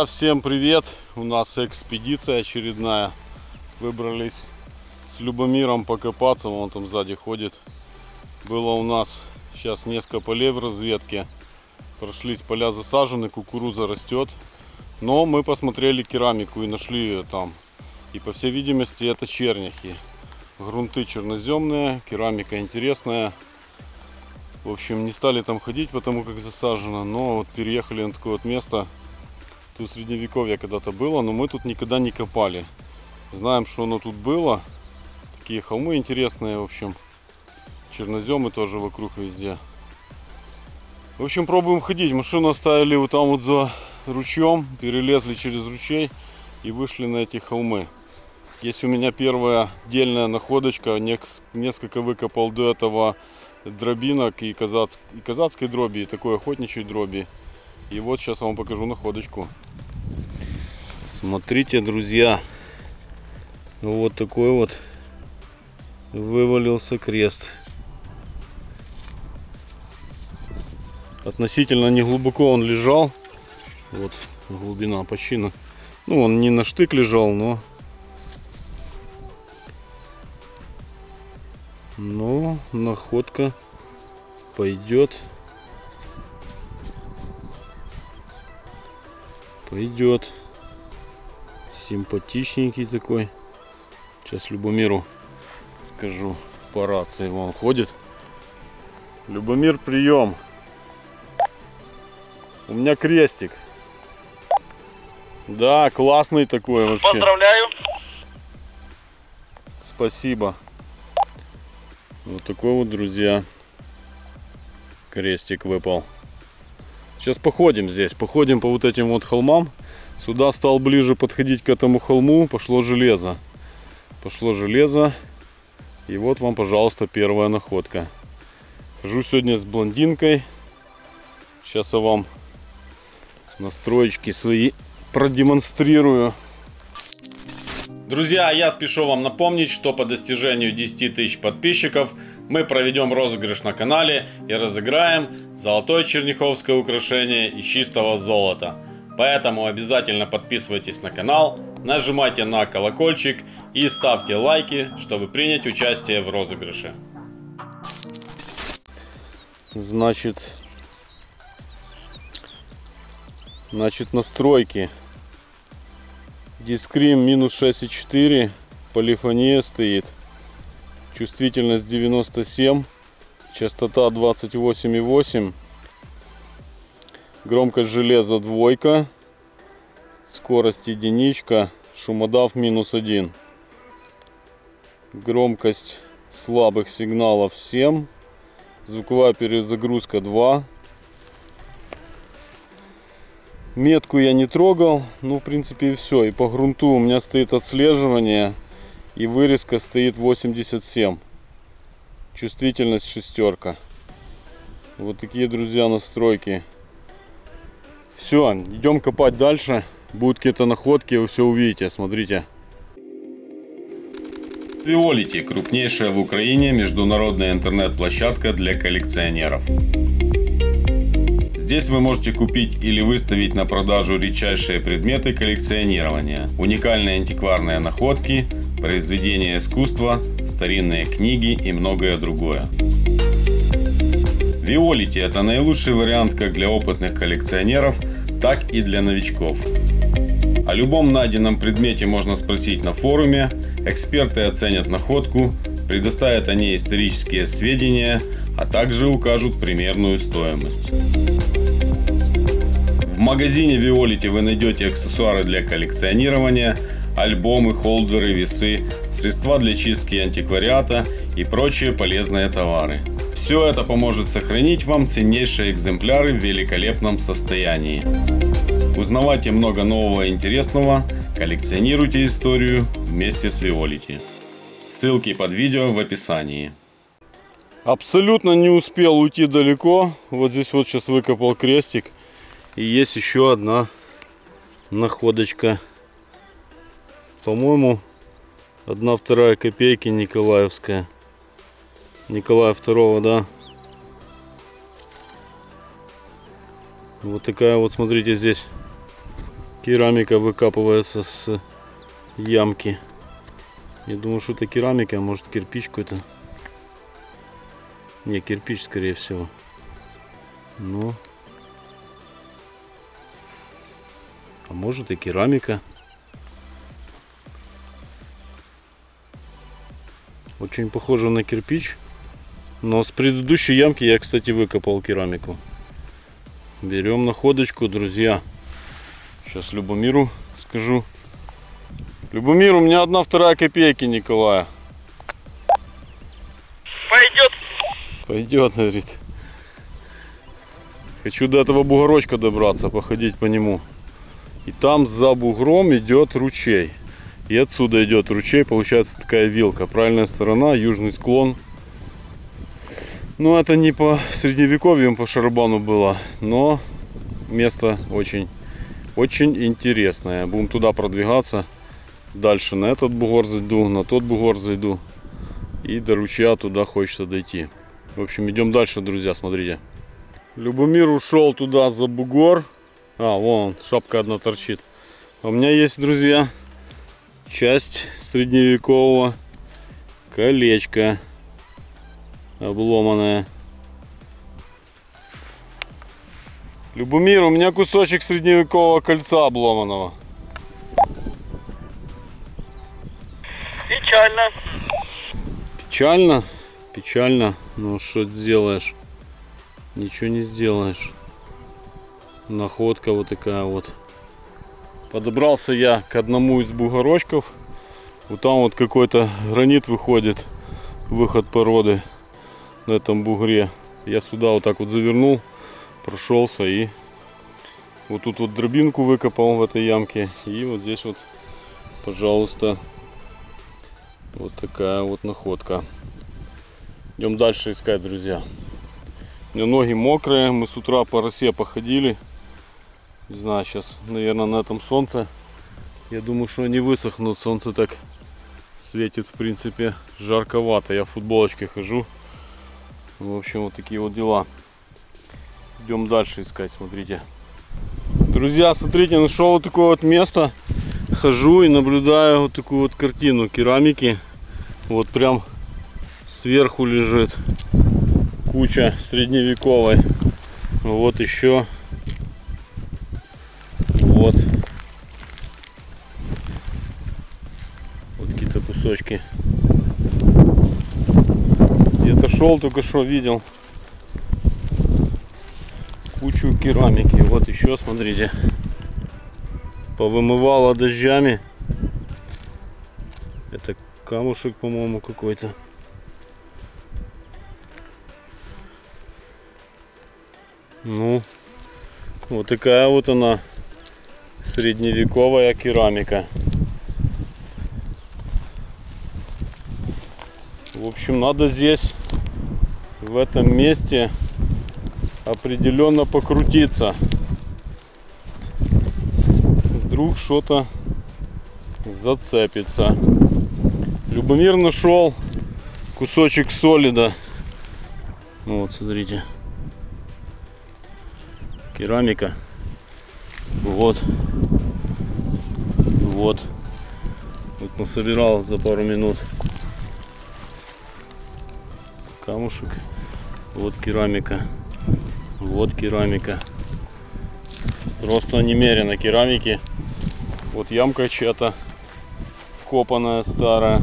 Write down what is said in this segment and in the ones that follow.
Друзья, всем привет! У нас экспедиция очередная. Выбрались с Любомиром покопаться, вон там сзади ходит. Было у нас сейчас несколько полей в разведке. Прошлись поля засажены, кукуруза растет. Но мы посмотрели керамику и нашли ее там. И по всей видимости это черняхи. Грунты черноземные, керамика интересная. В общем, не стали там ходить, потому как засажено. Но вот переехали на такое вот место. Тут средневековье когда-то было, но мы тут никогда не копали. Знаем, что оно тут было. Такие холмы интересные, в общем. Черноземы тоже вокруг везде. В общем, пробуем ходить. Машину оставили вот там вот за ручьем. Перелезли через ручей и вышли на эти холмы. Есть у меня первая отдельная находочка. Несколько выкопал до этого дробинок и, казац... и казацкой дроби, и такой охотничьей дроби. И вот сейчас вам покажу находочку. Смотрите, друзья. Вот такой вот вывалился крест. Относительно не глубоко он лежал. Вот глубина почти на... Ну, он не на штык лежал, но Но находка пойдет. Пойдет. Симпатичненький такой. Сейчас Любомиру скажу по рации. Вон ходит. Любомир, прием. У меня крестик. Да, классный такой вообще. Поздравляю. Спасибо. Вот такой вот, друзья, крестик выпал. Сейчас походим здесь, походим по вот этим вот холмам. Сюда стал ближе подходить к этому холму, пошло железо. Пошло железо. И вот вам, пожалуйста, первая находка. Хожу сегодня с блондинкой. Сейчас я вам настроечки свои продемонстрирую. Друзья, я спешу вам напомнить, что по достижению 10 тысяч подписчиков мы проведем розыгрыш на канале и разыграем золотое черняховское украшение из чистого золота. Поэтому обязательно подписывайтесь на канал, нажимайте на колокольчик и ставьте лайки, чтобы принять участие в розыгрыше. Значит, значит настройки Дискрим минус 6,4. Полифония стоит. Чувствительность 97. Частота 28,8. Громкость железа двойка. Скорость единичка. Шумодав минус 1. Громкость слабых сигналов 7. Звуковая перезагрузка 2. Метку я не трогал, ну в принципе и все. И по грунту у меня стоит отслеживание и вырезка стоит 87. Чувствительность шестерка. Вот такие, друзья, настройки. Все, идем копать дальше. Будут какие-то находки, вы все увидите, смотрите. Виолити – крупнейшая в Украине международная интернет-площадка для коллекционеров. Здесь вы можете купить или выставить на продажу редчайшие предметы коллекционирования, уникальные антикварные находки, произведения искусства, старинные книги и многое другое. Виолити – это наилучший вариант как для опытных коллекционеров, так и для новичков. О любом найденном предмете можно спросить на форуме, эксперты оценят находку, предоставят о ней исторические сведения, а также укажут примерную стоимость. В магазине Виолити вы найдете аксессуары для коллекционирования, альбомы, холдеры, весы, средства для чистки антиквариата и прочие полезные товары. Все это поможет сохранить вам ценнейшие экземпляры в великолепном состоянии. Узнавайте много нового и интересного, коллекционируйте историю вместе с Виолити. Ссылки под видео в описании. Абсолютно не успел уйти далеко. Вот здесь вот сейчас выкопал крестик. И есть еще одна находочка. По-моему, одна вторая копейки Николаевская. Николая второго, да. Вот такая вот, смотрите, здесь Керамика выкапывается с ямки. Я думаю, что это керамика, а может кирпич какой-то. Не, кирпич, скорее всего. Ну. А может и керамика. Очень похоже на кирпич. Но с предыдущей ямки я, кстати, выкопал керамику. Берем находочку, друзья. Сейчас Любомиру скажу. Любомир, у меня одна вторая копейки, Николая. Пойдет. Пойдет, говорит. Хочу до этого бугорочка добраться, походить по нему. И там за бугром идет ручей. И отсюда идет ручей, получается такая вилка. Правильная сторона, южный склон. Ну, это не по средневековьям, по шарабану было, но место очень, очень интересное. Будем туда продвигаться. Дальше на этот бугор зайду, на тот бугор зайду. И до ручья туда хочется дойти. В общем, идем дальше, друзья, смотрите. Любомир ушел туда за бугор. А, вон, шапка одна торчит. А у меня есть, друзья, часть средневекового колечка обломанная. Любомир, у меня кусочек средневекового кольца обломанного. Печально. Печально? Печально. Ну что сделаешь? Ничего не сделаешь. Находка вот такая вот. Подобрался я к одному из бугорочков. Вот там вот какой-то гранит выходит. Выход породы на этом бугре. Я сюда вот так вот завернул, прошелся и вот тут вот дробинку выкопал в этой ямке. И вот здесь вот, пожалуйста, вот такая вот находка. Идем дальше искать, друзья. У меня ноги мокрые, мы с утра по росе походили. Не знаю, сейчас, наверное, на этом солнце. Я думаю, что они высохнут. Солнце так светит, в принципе, жарковато. Я в футболочке хожу. В общем, вот такие вот дела. Идем дальше искать, смотрите. Друзья, смотрите, нашел вот такое вот место. Хожу и наблюдаю вот такую вот картину керамики. Вот прям сверху лежит куча средневековой. Вот еще. Вот. Вот какие-то кусочки. Где-то шел, только что видел кучу керамики. Вот еще, смотрите, повымывало дождями. Это камушек, по-моему, какой-то. Ну, вот такая вот она средневековая керамика. В общем, надо здесь, в этом месте, определенно покрутиться. Вдруг что-то зацепится. Любомир нашел кусочек солида. Вот, смотрите. Керамика. Вот. Вот. Вот насобирал за пару минут камушек. Вот керамика. Вот керамика. Просто немерено керамики. Вот ямка чья-то копанная старая.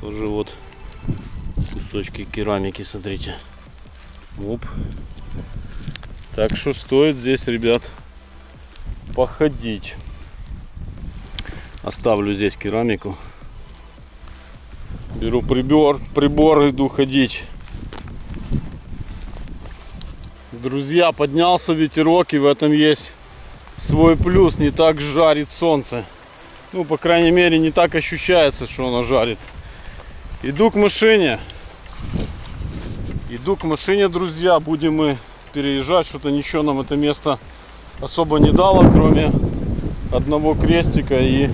Тоже вот кусочки керамики, смотрите. Оп. Так что стоит здесь, ребят, походить. Оставлю здесь керамику. Беру прибор, прибор, иду ходить. Друзья, поднялся ветерок и в этом есть свой плюс. Не так жарит солнце. Ну, по крайней мере, не так ощущается, что оно жарит. Иду к машине. Иду к машине, друзья. Будем мы переезжать. Что-то ничего нам это место особо не дало, кроме одного крестика и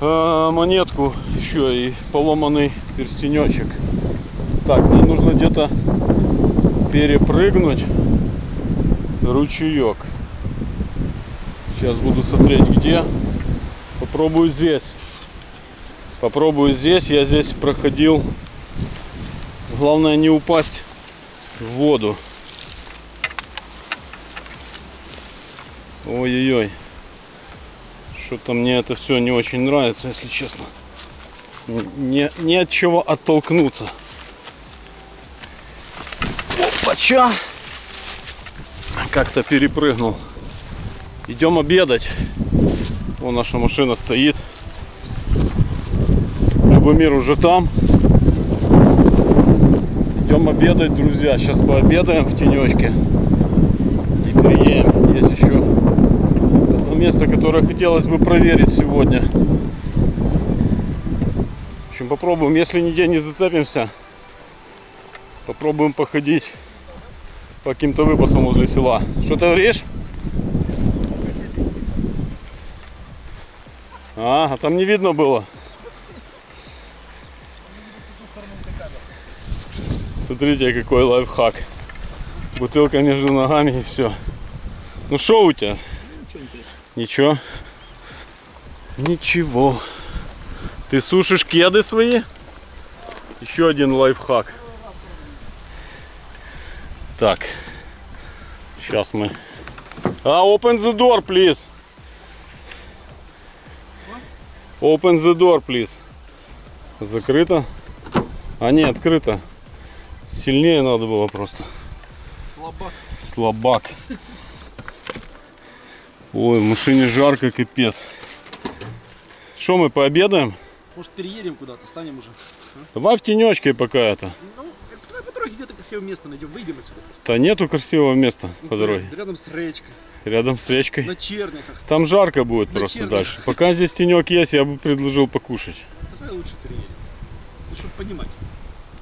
монетку еще и поломанный перстенечек. Так, мне нужно где-то перепрыгнуть ручеек. Сейчас буду смотреть где. Попробую здесь. Попробую здесь. Я здесь проходил. Главное не упасть в воду. Ой-ой-ой. Что-то мне это все не очень нравится, если честно. Не, не от чего оттолкнуться. Опача! Как-то перепрыгнул. Идем обедать. Вон наша машина стоит. Любомир уже там. Идем обедать, друзья. Сейчас пообедаем в тенечке. И приедем. Есть еще одно место, которое хотелось бы проверить сегодня. В общем, попробуем. Если нигде не зацепимся, попробуем походить по каким-то выпасам возле села. Что ты говоришь? А, а там не видно было. Смотрите, какой лайфхак. Бутылка между ногами и все. Ну что у тебя? Ничего. Ничего. Ты сушишь кеды свои? Еще один лайфхак. Так. Сейчас мы... А, open the door, please. Open the door, please. Закрыто? А не, открыто. Сильнее надо было просто. Слабак. Слабак. Ой, в машине жарко, капец. Что, мы пообедаем? Может переедем куда-то, станем уже. Давай в тенечке пока это. Ну, давай по дороге где-то красивое место найдем, выйдем отсюда просто. Да нету красивого места по дороге. Рядом с речкой, Рядом с речкой. на черниках. Там жарко будет На просто черных. дальше. Пока здесь тенек есть, я бы предложил покушать. Давай лучше переедем. Ну, чтобы понимать,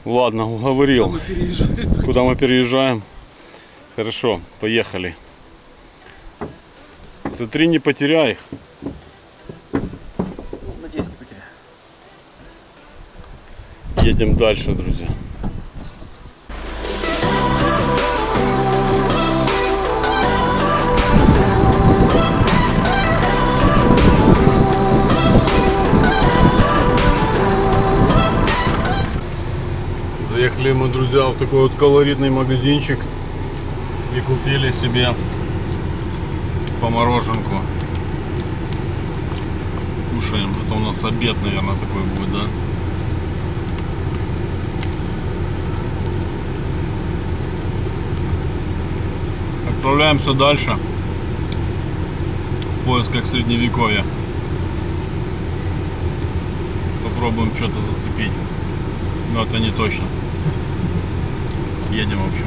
Ладно, куда уговорил. мы переезжаем. Куда мы переезжаем? Хорошо, поехали. Смотри, не потеряй их. Надеюсь, не потеряю. Едем дальше, друзья. Заехали мы, друзья, в такой вот колоритный магазинчик и купили себе по мороженку. Кушаем. Это у нас обед, наверное, такой будет, да? Отправляемся дальше в поисках средневековья. Попробуем что-то зацепить. Но это не точно. Едем, в общем,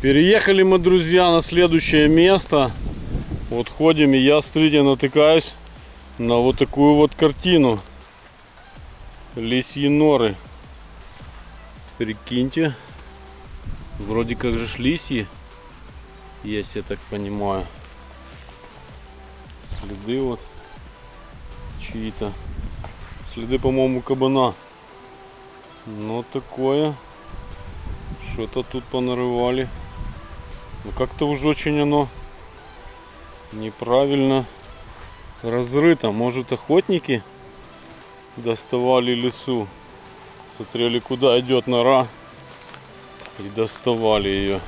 Переехали мы, друзья, на следующее место. Вот ходим, и я, смотрите, натыкаюсь на вот такую вот картину. Лисьи норы. Прикиньте. Вроде как же лисьи. Есть, я так понимаю. Следы вот чьи-то. Следы, по-моему, кабана. Но такое. Что-то тут понарывали. Ну как-то уж очень оно неправильно разрыто. Может охотники доставали лесу. Смотрели куда идет нора и доставали ее.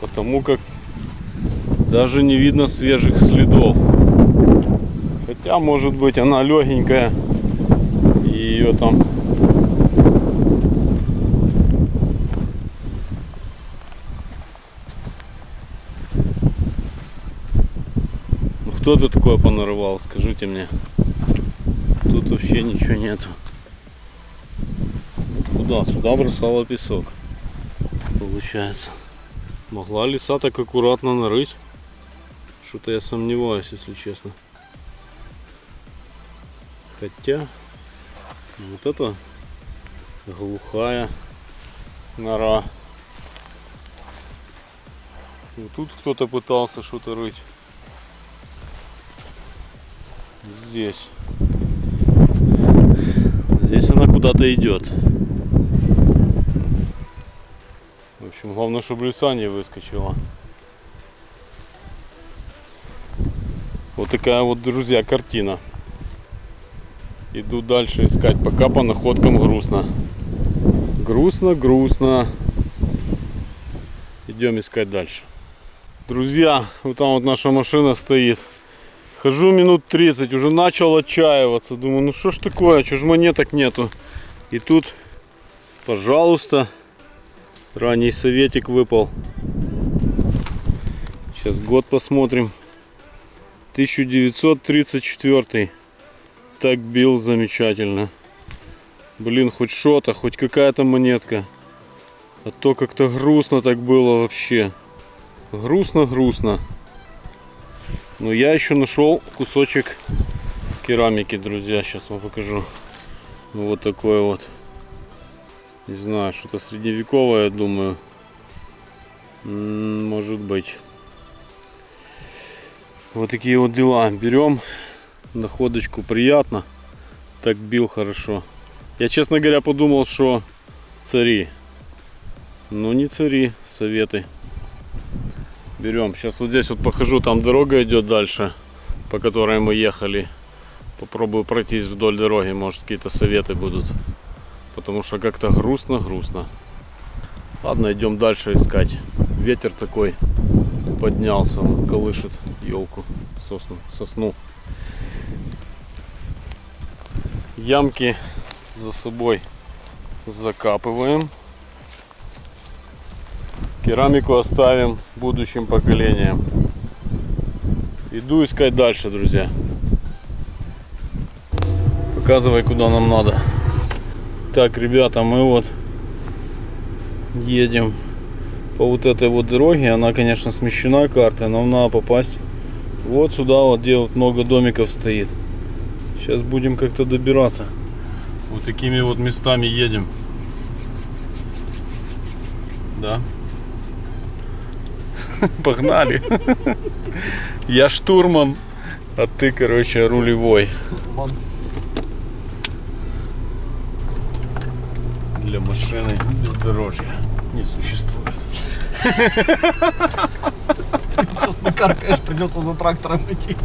Потому как даже не видно свежих следов. Хотя может быть она легенькая и ее там кто это такое понарывал, скажите мне. Тут вообще ничего нету. Куда? Сюда бросала песок. Получается. Могла лиса так аккуратно нарыть? Что-то я сомневаюсь, если честно. Хотя вот это глухая нора. Вот тут кто-то пытался что-то рыть. Здесь. Здесь она куда-то идет. В общем, главное, чтобы леса не выскочила. Вот такая вот, друзья, картина. Иду дальше искать, пока по находкам грустно. Грустно, грустно. Идем искать дальше. Друзья, вот там вот наша машина стоит. Хожу минут 30, уже начал отчаиваться. Думаю, ну что ж такое, что ж монеток нету. И тут, пожалуйста, ранний советик выпал. Сейчас год посмотрим. 1934. Так бил замечательно. Блин, хоть что-то, хоть какая-то монетка. А то как-то грустно так было вообще. Грустно-грустно. Но я еще нашел кусочек керамики, друзья. Сейчас вам покажу. Вот такой вот. Не знаю, что-то средневековое, думаю. М, Может быть. Вот такие вот дела. Берем находочку. Приятно. Так бил хорошо. Я, честно говоря, подумал, что цари. Но не цари, советы. Берем. Сейчас вот здесь вот похожу, там дорога идет дальше, по которой мы ехали. Попробую пройтись вдоль дороги, может какие-то советы будут. Потому что как-то грустно-грустно. Ладно, идем дальше искать. Ветер такой поднялся, он колышет елку, сосну, сосну. Ямки за собой закапываем. Керамику оставим будущим поколениям. Иду искать дальше, друзья. Показывай, куда нам надо. Так, ребята, мы вот едем по вот этой вот дороге. Она, конечно, смещена картой, нам надо попасть вот сюда, вот где вот много домиков стоит. Сейчас будем как-то добираться. Вот такими вот местами едем. Да. Погнали. Я штурман, а ты, короче, рулевой. Для машины бездорожья не существует. Сейчас накаркаешь, придется за трактором идти.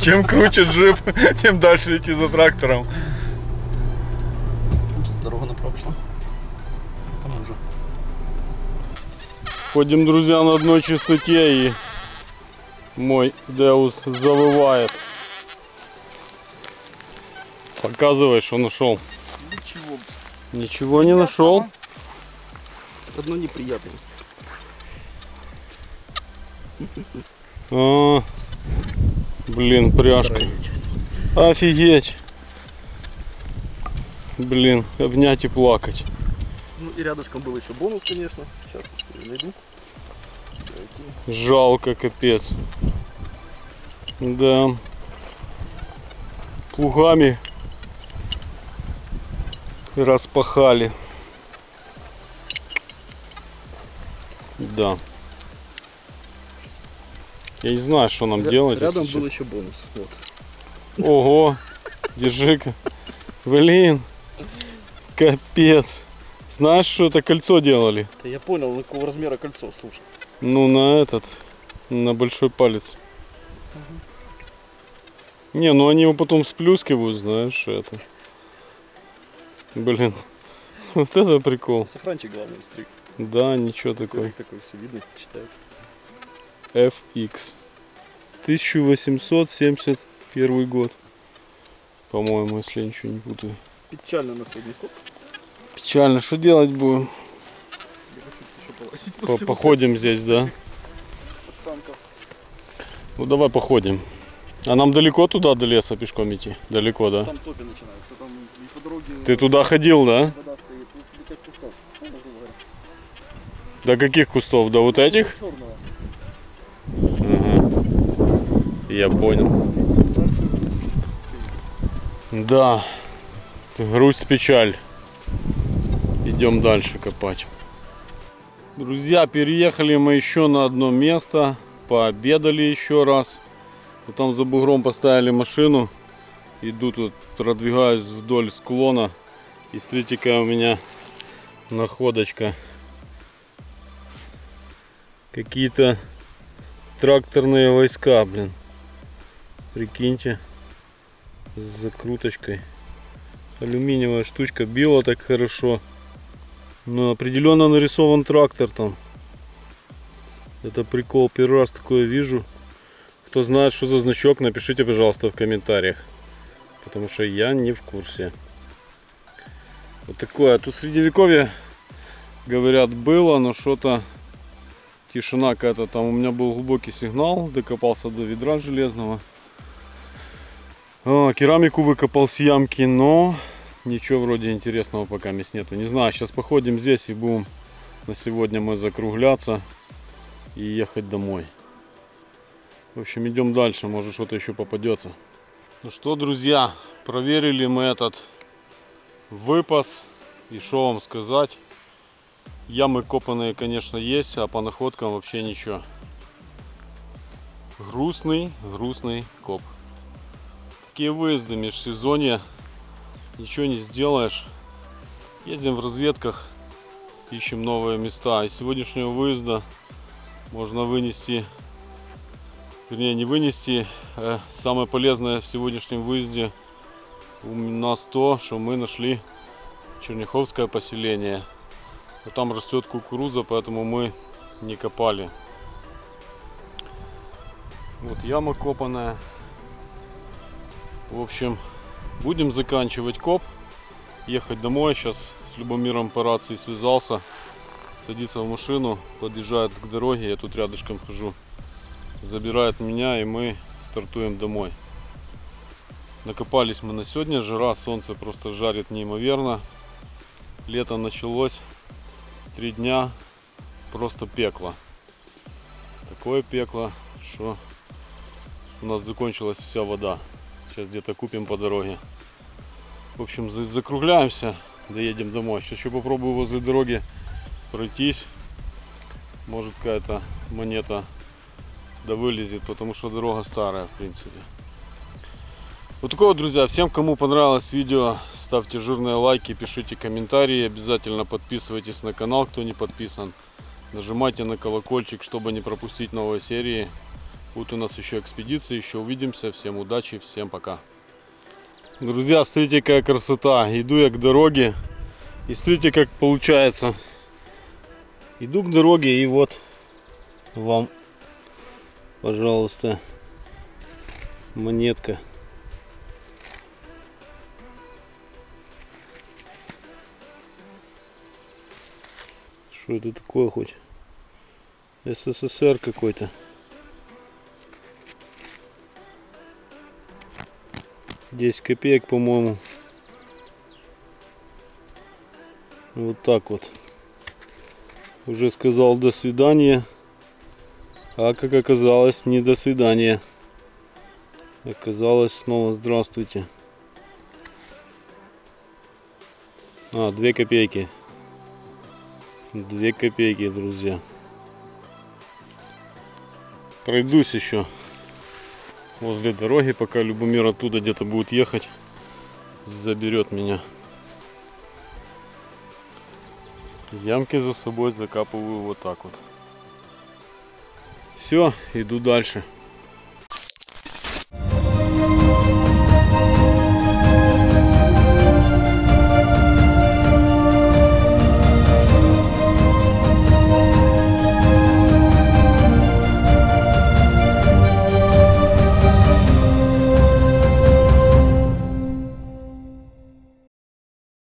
Чем круче джип, тем дальше идти за трактором. Ходим, друзья, на одной частоте и мой Деус завывает. Показывай, что нашел. Ничего. Ничего не нашел. Одно неприятное. А, блин, пряжка. Офигеть. Блин, обнять и плакать. Ну и рядышком был еще бонус, конечно. Жалко, капец. Да. Плугами распахали. Да. Я не знаю, что нам Ря- делать. Рядом был честно. еще бонус. Вот. Ого, держи-ка. Блин, капец. Знаешь, что это кольцо делали? Да я понял, на какого размера кольцо, слушай. Ну, на этот, на большой палец. Не, ну они его потом сплюскивают, знаешь, это. Блин, вот это прикол. Сохранчик главный стрик. Да, ничего такой. Как такой все видно, читается. FX. 1871 год. По-моему, если я ничего не путаю. Печально на ход. Печально, что делать будем? По- Походим здесь, да? останков. Ну давай походим. А нам далеко туда до леса пешком идти? Далеко, да? Там топи начинаются, там и по дороге Ты туда ходил, да? вода стоит. Ну, кустов. Ну. До каких кустов? До вот этих? Черного. Ага. Я понял. Да. Грусть, печаль. Идем дальше копать. Друзья, переехали мы еще на одно место. Пообедали еще раз. Потом за бугром поставили машину. Иду тут, продвигаюсь вдоль склона. И смотрите, у меня находочка. Какие-то тракторные войска, блин. Прикиньте. С закруточкой. Алюминиевая штучка. Била так хорошо. Но определенно нарисован трактор там. Это прикол. Первый раз такое вижу. Кто знает, что за значок, напишите, пожалуйста, в комментариях. Потому что я не в курсе. Вот такое. Тут средневековье, говорят, было, но что-то тишина какая-то. Там у меня был глубокий сигнал. Докопался до ведра железного. А, керамику выкопал с ямки, но ничего вроде интересного пока здесь нету. Не знаю, сейчас походим здесь и будем на сегодня мы закругляться и ехать домой. В общем, идем дальше, может что-то еще попадется. Ну что, друзья, проверили мы этот выпас. И что вам сказать? Ямы копанные, конечно, есть, а по находкам вообще ничего. Грустный, грустный коп. Такие выезды межсезонье, ничего не сделаешь. Ездим в разведках, ищем новые места. Из сегодняшнего выезда можно вынести, вернее не вынести, а самое полезное в сегодняшнем выезде у нас то, что мы нашли Черняховское поселение. Но там растет кукуруза, поэтому мы не копали. Вот яма копанная. В общем, будем заканчивать коп. Ехать домой. Сейчас с Любомиром по рации связался. Садится в машину, подъезжает к дороге. Я тут рядышком хожу. Забирает меня и мы стартуем домой. Накопались мы на сегодня. Жара, солнце просто жарит неимоверно. Лето началось. Три дня просто пекло. Такое пекло, что у нас закончилась вся вода. Сейчас где-то купим по дороге. В общем, закругляемся, доедем домой. Сейчас еще попробую возле дороги пройтись. Может какая-то монета да вылезет, потому что дорога старая, в принципе. Вот такое, друзья. Всем, кому понравилось видео, ставьте жирные лайки, пишите комментарии. Обязательно подписывайтесь на канал, кто не подписан. Нажимайте на колокольчик, чтобы не пропустить новые серии. Вот у нас еще экспедиция, еще увидимся. Всем удачи, всем пока. Друзья, смотрите, какая красота. Иду я к дороге. И смотрите, как получается. Иду к дороге и вот вам, пожалуйста, монетка. Что это такое хоть? СССР какой-то. Десять копеек, по-моему. Вот так вот. Уже сказал до свидания. А как оказалось, не до свидания. Оказалось снова здравствуйте. А, две копейки. Две копейки, друзья. Пройдусь еще возле дороги, пока Любомир оттуда где-то будет ехать. Заберет меня. Ямки за собой закапываю вот так вот. Все, иду дальше.